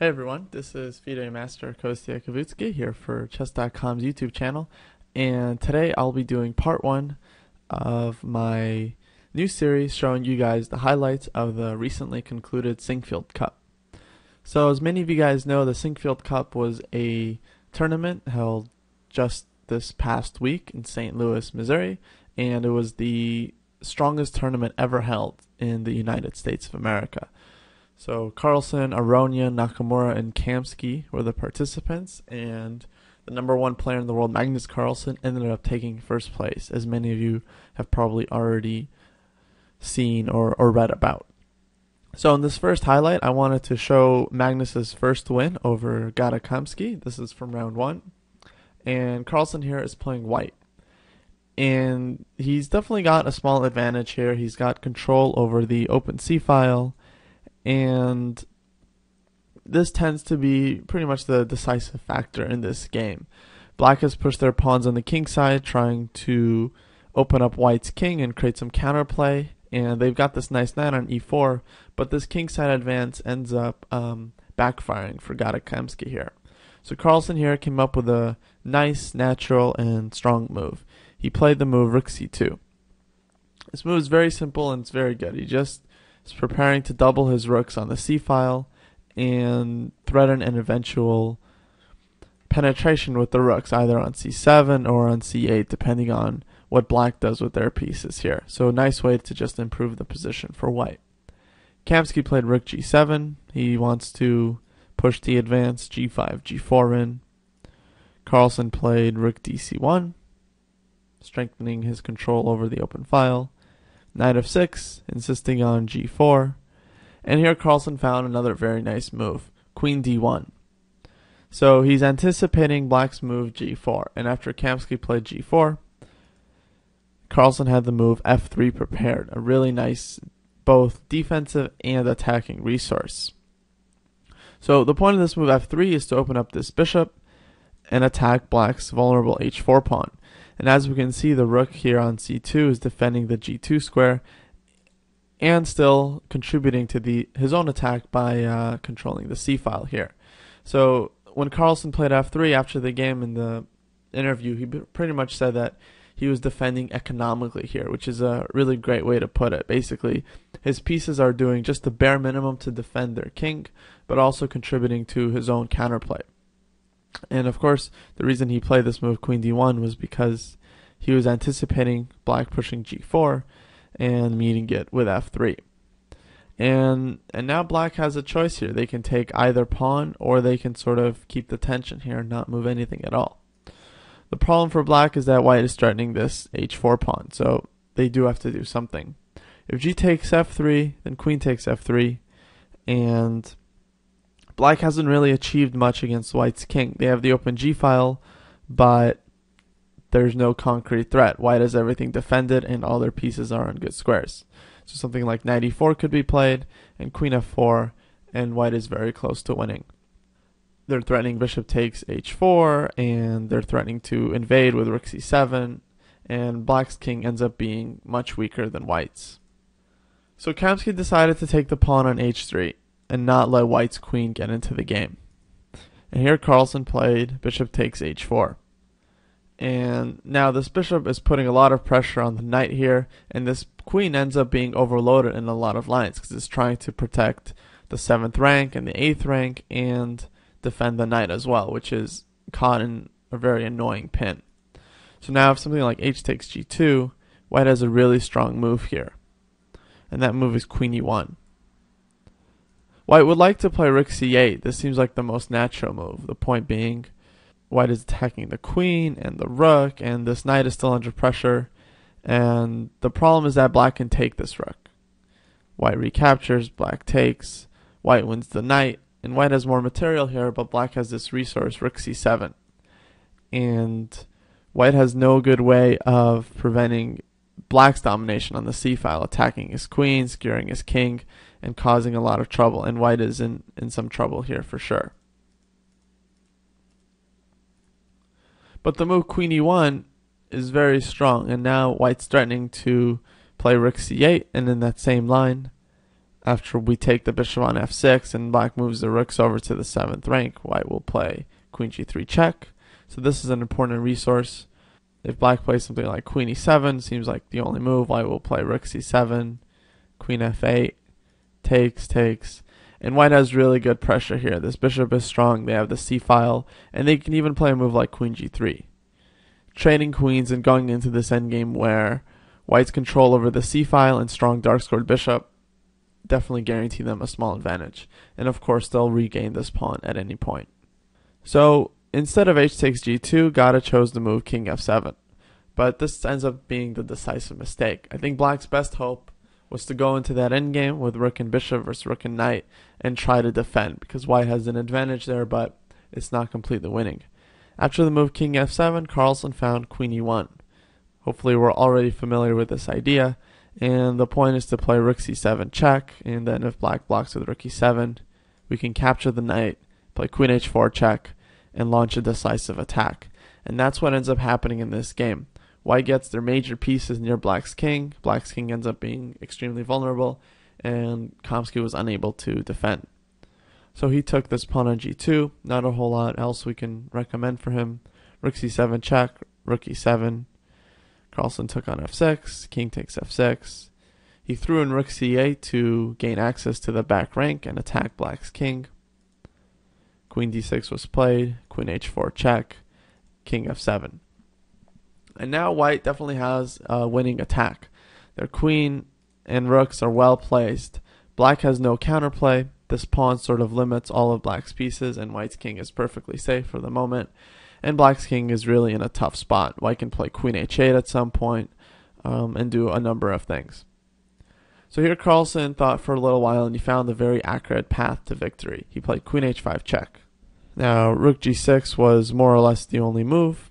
Hey everyone, this is FIDE Master Kostya Kavutskiy here for Chess.com's YouTube channel, and today I'll be doing part one of my new series showing you guys the highlights of the recently concluded Sinquefield Cup. So, as many of you guys know, the Sinquefield Cup was a tournament held just this past week in St. Louis, Missouri, and it was the strongest tournament ever held in the United States of America. So Carlsen, Aronian, Nakamura, and Kamsky were the participants, and the number one player in the world, Magnus Carlsen, ended up taking first place, as many of you have probably already seen or, or read about. So in this first highlight, I wanted to show Magnus's first win over Gata Kamsky. This is from round one. And Carlsen here is playing white. And he's definitely got a small advantage here. He's got control over the open C file and this tends to be pretty much the decisive factor in this game. Black has pushed their pawns on the king side, trying to open up white's king and create some counterplay. And they've got this nice knight on e4, but this king side advance ends up um, backfiring for Gata Kamsky here. So Carlsen here came up with a nice, natural, and strong move. He played the move rook c2. This move is very simple and it's very good. He just preparing to double his rooks on the c file and threaten an eventual penetration with the rooks, either on c7 or on c8, depending on what black does with their pieces here. So a nice way to just improve the position for white. Kamsky played rook g7. He wants to push the advance g5, g4 in. Carlsen played rook dc1, strengthening his control over the open file knight of 6, insisting on g4. And here Carlsen found another very nice move, queen d1. So he's anticipating black's move g4, and after Kamsky played g4, Carlsen had the move f3 prepared, a really nice both defensive and attacking resource. So the point of this move f3 is to open up this bishop and attack black's vulnerable h4 pawn. And as we can see, the rook here on c2 is defending the g2 square and still contributing to the his own attack by uh, controlling the c file here. So when Carlsen played f3 after the game in the interview, he pretty much said that he was defending economically here, which is a really great way to put it. Basically, his pieces are doing just the bare minimum to defend their king, but also contributing to his own counterplay. And of course, the reason he played this move queen d1 was because he was anticipating black pushing g4 and meeting it with f3. And and now black has a choice here. They can take either pawn or they can sort of keep the tension here and not move anything at all. The problem for black is that white is threatening this h4 pawn, so they do have to do something. If g takes f3, then queen takes f3, and Black hasn't really achieved much against White's king. They have the open G file, but there's no concrete threat. White has everything defended, and all their pieces are on good squares. So something like knight e4 could be played, and queen f4, and white is very close to winning. They're threatening bishop takes h4, and they're threatening to invade with rook c7, and black's king ends up being much weaker than white's. So Kamsky decided to take the pawn on h3 and not let white's queen get into the game. And here Carlsen played bishop takes h4. And now this bishop is putting a lot of pressure on the knight here, and this queen ends up being overloaded in a lot of lines because it's trying to protect the 7th rank and the 8th rank and defend the knight as well, which is caught in a very annoying pin. So now if something like h takes g2, white has a really strong move here. And that move is queen e1. White would like to play rook c8. This seems like the most natural move. The point being, white is attacking the queen and the rook, and this knight is still under pressure. And the problem is that black can take this rook. White recaptures, black takes, white wins the knight, and white has more material here, but black has this resource, rook c7. And white has no good way of preventing black's domination on the c file, attacking his queen, securing his king, and causing a lot of trouble. And white is in, in some trouble here for sure. But the move queen e1 is very strong, and now white's threatening to play rook c8, and in that same line, after we take the bishop on f6 and black moves the rooks over to the 7th rank, white will play queen g3 check. So this is an important resource. If black plays something like queen e7, seems like the only move, white will play rook c7, queen f8, takes, takes. And white has really good pressure here. This bishop is strong, they have the c-file, and they can even play a move like queen g3. Trading queens and going into this endgame where white's control over the c-file and strong dark-squared bishop definitely guarantee them a small advantage. And of course, they'll regain this pawn at any point. So instead of h takes g2, Gata chose the move king f7. But this ends up being the decisive mistake. I think black's best hope was to go into that endgame with rook and bishop versus rook and knight and try to defend because white has an advantage there, but it's not completely winning. After the move king f7, Carlsen found queen e1. Hopefully we're already familiar with this idea, and the point is to play rook c7 check, and then if black blocks with rook e7, we can capture the knight, play queen h4 check, and launch a decisive attack. And that's what ends up happening in this game. White gets their major pieces near black's king. Black's king ends up being extremely vulnerable, and Kamsky was unable to defend. So he took this pawn on g2. Not a whole lot else we can recommend for him. Rook c7 check, rook e7. Carlsen took on f6, king takes f6. He threw in rook c8 to gain access to the back rank and attack black's king. Queen d6 was played, queen h4 check, king f7. And now white definitely has a winning attack. Their queen and rooks are well placed. Black has no counterplay. This pawn sort of limits all of black's pieces, and white's king is perfectly safe for the moment. And black's king is really in a tough spot. White can play queen h8 at some point, um, and do a number of things. So here Carlsen thought for a little while and he found a very accurate path to victory. He played queen h5 check. Now rook g6 was more or less the only move.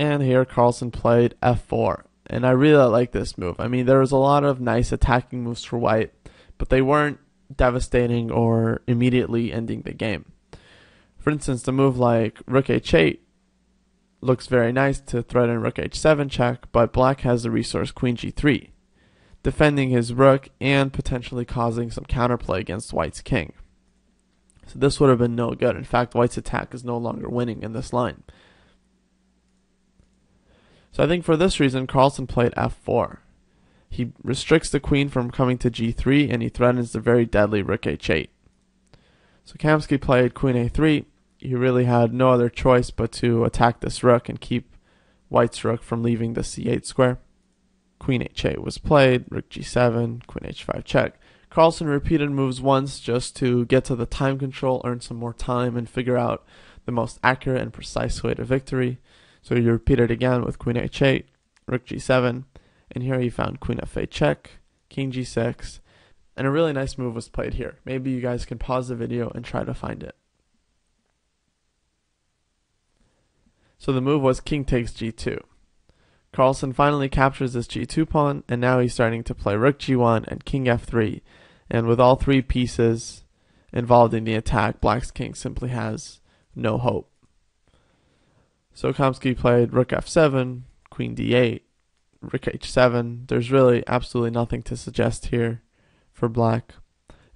And here Carlsen played f4. And I really like this move. I mean, there was a lot of nice attacking moves for white, but they weren't devastating or immediately ending the game. For instance, the move like rook h8 looks very nice to threaten rook h7 check, but black has the resource queen g3, defending his rook and potentially causing some counterplay against white's king. So this would have been no good. In fact, white's attack is no longer winning in this line. So I think for this reason, Carlsen played f4. He restricts the queen from coming to g3, and he threatens the very deadly rook h8. So Kamsky played queen a3. He really had no other choice but to attack this rook and keep white's rook from leaving the c8 square. Queen h8 was played, rook g7, queen h5 check. Carlsen repeated moves once just to get to the time control, earn some more time, and figure out the most accurate and precise way to victory. So you repeat it again with queen h8, rook g7, and here you found queen f8 check, king g6, and a really nice move was played here. Maybe you guys can pause the video and try to find it. So the move was king takes g2. Carlsen finally captures this g2 pawn, and now he's starting to play rook g1 and king f3. And with all three pieces involved in the attack, black's king simply has no hope. So Kamsky played rook f7, queen d8, rook h7. There's really absolutely nothing to suggest here for black.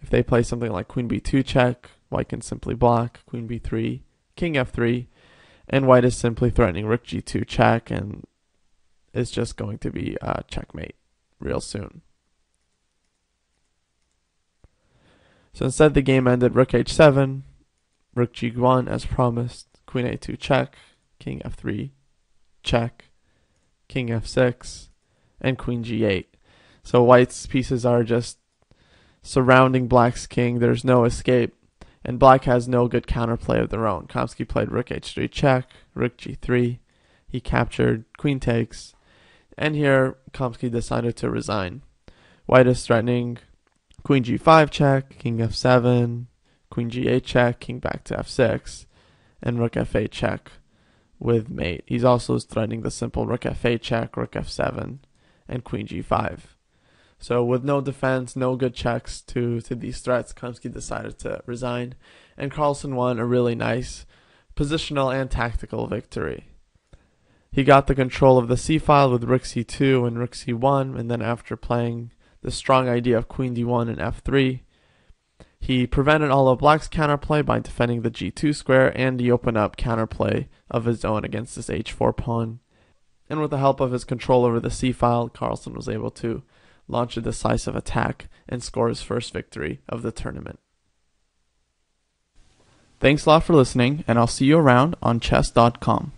If they play something like queen b2 check, white can simply block, queen b3, king f3, and white is simply threatening rook g2 check and is just going to be a checkmate real soon. So instead the game ended rook h7, rook g1 as promised, queen a2 check, king f3, check, king f6, and queen g8. So white's pieces are just surrounding black's king. There's no escape. And black has no good counterplay of their own. Kamsky played rook h3 check, rook g3. He captured, queen takes. And here Kamsky decided to resign. White is threatening queen g5 check, king f7, queen g8 check, king back to f6, and rook f8 check with mate. He's also threatening the simple rook f8 check, rook f7, and queen g5. So with no defense, no good checks to, to these threats, Kamsky decided to resign, and Carlsen won a really nice positional and tactical victory. He got the control of the c-file with rook c2 and rook c1, and then after playing the strong idea of queen d1 and f3. He prevented all of black's counterplay by defending the g2 square, and he opened up counterplay of his own against this h4 pawn. And with the help of his control over the c file, Carlsen was able to launch a decisive attack and score his first victory of the tournament. Thanks a lot for listening, and I'll see you around on chess.com.